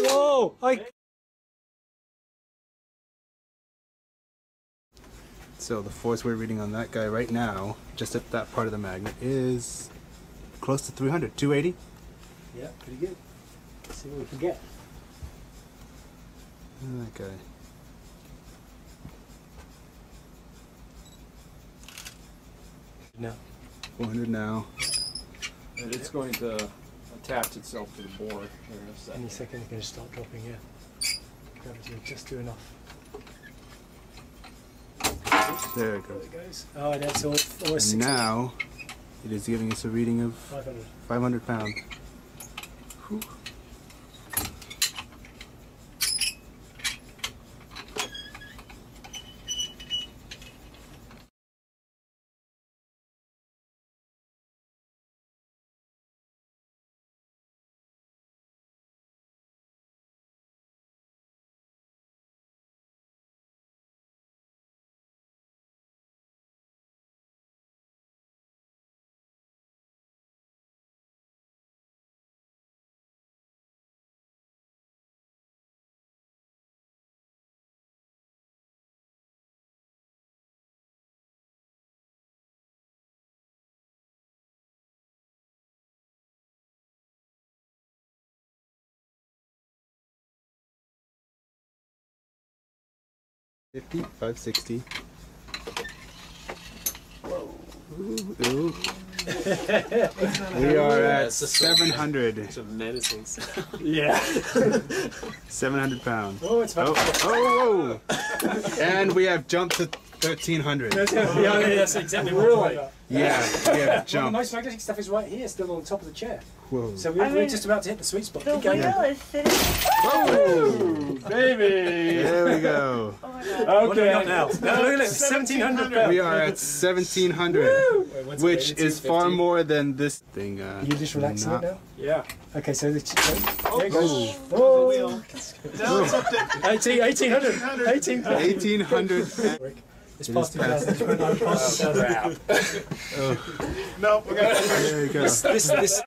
Whoa! I So the force we're reading on that guy right now, just at that part of the magnet, is close to 300, 280. Yeah, pretty good. Let's see what we can get. That guy. No. 400 now. And it's going to attach itself to the board in a. Any second it's going to start dropping, yeah. Gravity will just do enough. There it There goes. it goes. Oh, that's all, almost And 600. now it is giving us a reading of 500. 500 pounds. Whew. Fifty, five sixty. Whoa. Ooh, ooh. we are at That's 700. It's a menacing sound. Yeah. 700 pounds. oh, it's Oh, oh, oh. and we have jumped to 1300. yeah, yeah, that's exactly what I'm talking about. Yeah, we have Well, the jumped. most magnetic stuff is right here, still on the top of the chair. Whoa. So we're, I we're just about to hit the sweet spot. The Keep going. wheel is sitting. Whoa. Baby! There we go. Oh my god. What do we now? No, look at it, 1700 pounds. We are at 1700, which again, is far 1850. more than this thing. Uh, You just relaxing not- it now? Yeah. Okay, so the there it goes. Oh. Oh, 18, 1800. 1800. 1800. Rick, It's past is past. 2000. It's past 2000. No, we got There you go. This, this, this,